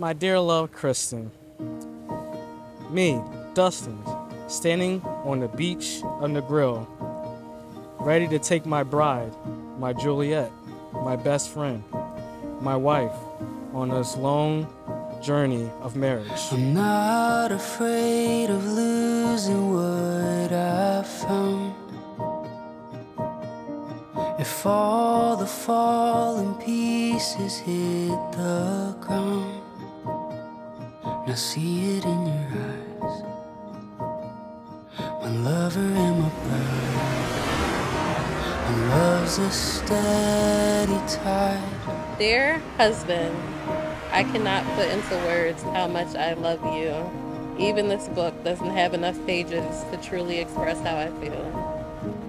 My dear love, Christan. Me, Dustin, standing on the beach of Negril, ready to take my bride, my Juliet, my best friend, my wife, on this long journey of marriage. I'm not afraid of losing what I found. If all the falling pieces hit the ground, I see it in your eyes. My lover and my bride, love's a steady tide. Dear husband, I cannot put into words how much I love you. Even this book doesn't have enough pages to truly express how I feel.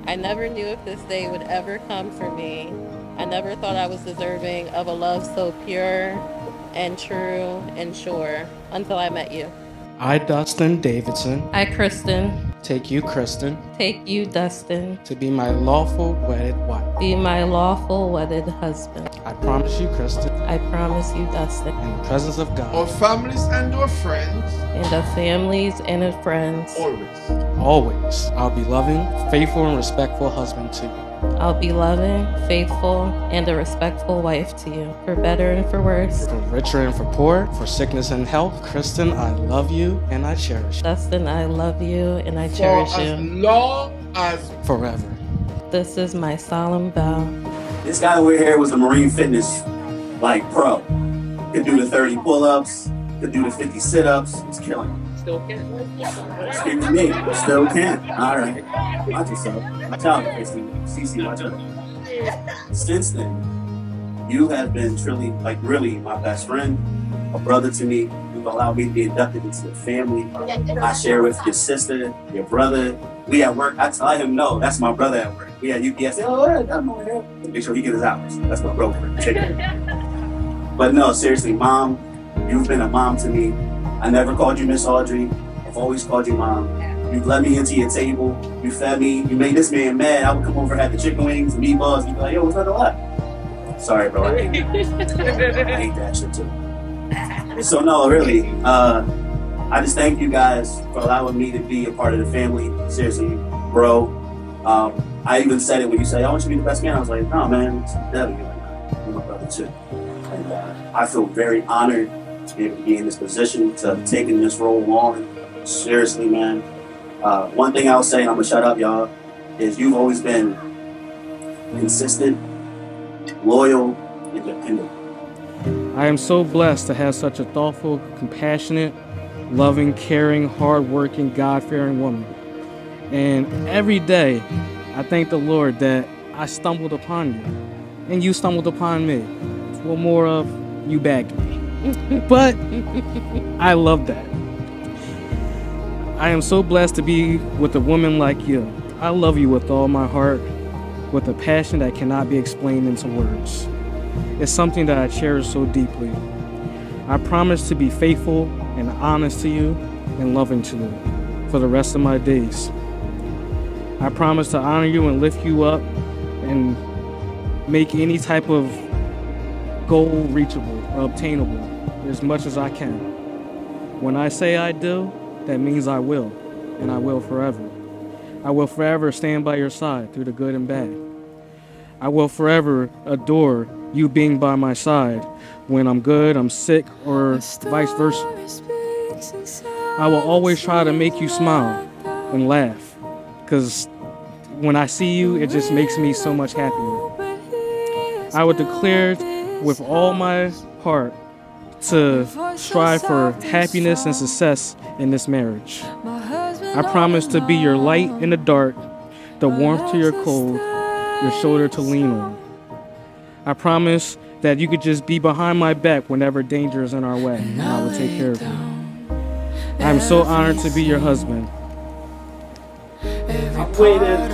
I never knew if this day would ever come for me. I never thought I was deserving of a love so pure and true and sure until I met you. I, Dustin Davidson, I, Christan, take you, Christan, take you, Dustin, to be my lawful wedded wife. be my lawful wedded husband. I promise you, Christan, I promise you, Dustin, in the presence of God, Our families and our friends, and of families and of friends, always. always, I'll be loving, faithful, and respectful husband to you. I'll be loving, faithful, and a respectful wife to you, for better and for worse. For richer and for poor, for sickness and health, Christan, I love you and I cherish you Dustin, I love you and I For cherish as you. long as forever. This is my solemn vow. This guy over here was a marine fitness like pro. Could do the 30 pull-ups, could do the 50 sit-ups. He's killing it. Still can. Excuse me, still can. All right, watch yourself. Watch out, Christy. CC, watch out. Since then, you have been truly, like, really my best friend, a brother to me. You've allowed me to be inducted into the family. I share with your sister, your brother. We at work. I tell him no. That's my brother at work. We at UPS. Oh, yeah, I'm over here. Make sure he gets his hours. That's my broker. but no, seriously, mom, you've been a mom to me. I never called you Miss Audrey. I've always called you mom. You've let me into your table. You fed me. You made this man mad. I would come over, have the chicken wings, and meatballs. You'd be like, yo, what's that a lot? Sorry, bro. I hate, I hate that shit too. So no, really, uh, I just thank you guys for allowing me to be a part of the family. Seriously, bro. Um, I even said it when you say, I want you to be the best man. I was like, no, man, it's Devin. You're like, nah, you're my brother too. And uh, I feel very honored to be able to be in this position, to taken this role on. Seriously, man. Uh, one thing I'll say, and I'm gonna shut up, y'all, is you've always been consistent, loyal, and dependable. I am so blessed to have such a thoughtful, compassionate, loving, caring, hardworking, God fearing woman. And every day, I thank the Lord that I stumbled upon you and you stumbled upon me. What more of you me? But I love that. I am so blessed to be with a woman like you. I love you with all my heart, with a passion that cannot be explained into words. It's something that I cherish so deeply. I promise to be faithful and honest to you and loving to you for the rest of my days. I promise to honor you and lift you up and make any type of goal reachable or obtainable as much as I can. When I say I do, that means I will, and I will forever. I will forever stand by your side through the good and bad. I will forever adore you being by my side when I'm good, I'm sick, or vice versa. I will always try to make you smile and laugh because when I see you, it just makes me so much happier. I would declare with all my heart to strive for happiness and success in this marriage. I promise to be your light in the dark, the warmth to your cold, your shoulder to lean on. I promise that you could just be behind my back whenever danger is in our way, and I will take care of you. I am so honored to be your husband. I waited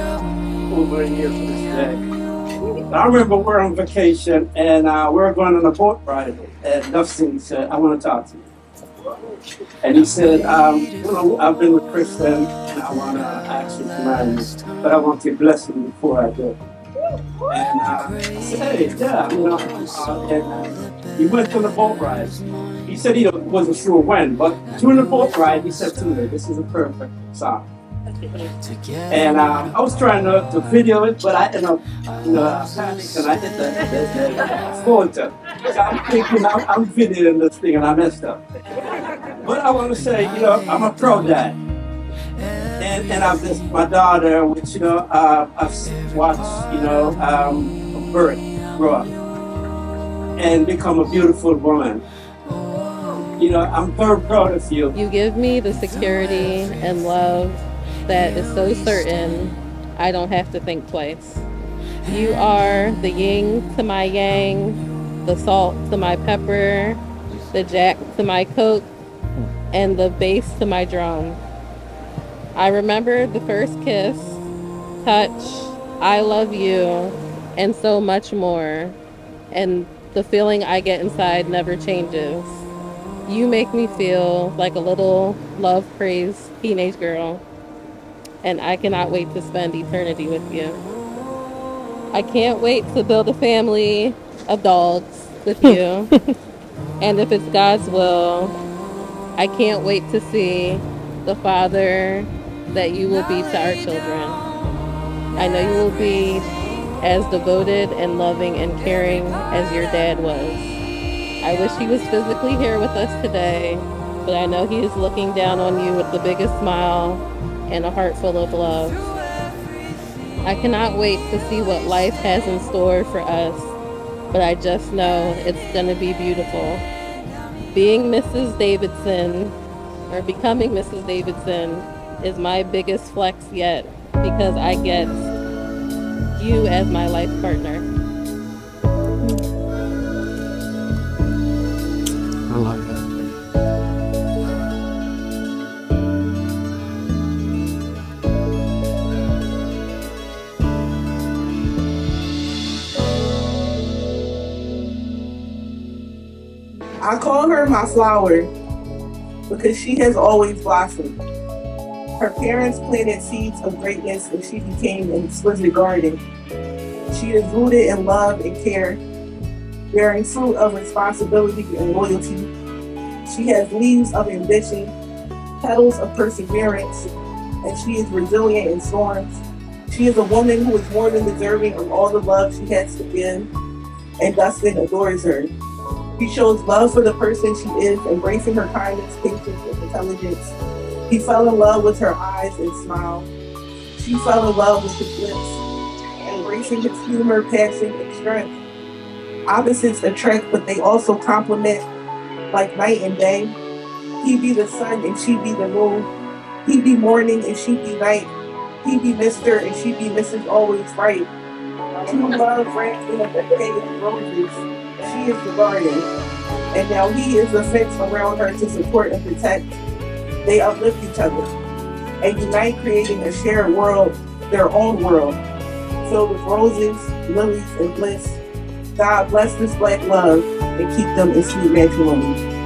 over a year for this day. I remember we're on vacation and uh, we're going on a boat ride. And Dustin said, I want to talk to you. And he said, um, you know, I've been with Christan and I want to ask you to marry me, but I want your blessing before I do. And uh, I said, hey, yeah, you know, uh, and, uh, We went on the boat ride. He said he wasn't sure when, but during the boat ride, he said to me, this is a perfect song. And um, I was trying to, to video it, but I ended up, you know, I panicked and I hit the, the, the tip. So I'm thinking I'm, I'm videoing this thing and I messed up. But I want to say, you know, I'm a pro dad. And, and I've just, my daughter, which, you know, uh, I've watched, you know, um, birth grow up and become a beautiful woman. You know, I'm very proud of you. You give me the security and love that is so certain I don't have to think twice. You are the yin to my yang, the salt to my pepper, the jack to my coke, and the bass to my drum. I remember the first kiss, touch, I love you, and so much more. And the feeling I get inside never changes. You make me feel like a little love crazed teenage girl and I cannot wait to spend eternity with you. I can't wait to build a family of dogs with you. and if it's God's will, I can't wait to see the father that you will be to our children. I know you will be as devoted and loving and caring as your dad was. I wish he was physically here with us today, but I know he is looking down on you with the biggest smile and a heart full of love. I cannot wait to see what life has in store for us, but I just know it's going to be beautiful. Being Mrs. Davidson, or becoming Mrs. Davidson, is my biggest flex yet because I get you as my life partner. I call her my flower because she has always blossomed. Her parents planted seeds of greatness and she became an exquisite garden. She is rooted in love and care, bearing fruit of responsibility and loyalty. She has leaves of ambition, petals of perseverance, and she is resilient in storms. She is a woman who is more than deserving of all the love she has to give, and Dustin adores her. He shows love for the person she is, embracing her kindness, patience, and intelligence. He fell in love with her eyes and smile. She fell in love with his lips, embracing his humor, passion, and strength. Opposites attract, but they also complement like night and day. He be the sun and she be the moon. He be morning and she be night. He be Mr. and she be Mrs. Always Right. True love ranks in a bouquet of roses. Is the guardian. And now he is the fence around her to support and protect. They uplift each other and unite, creating a shared world, their own world, filled with roses, lilies, and bliss. God bless this black love and keep them in sweet matrimony.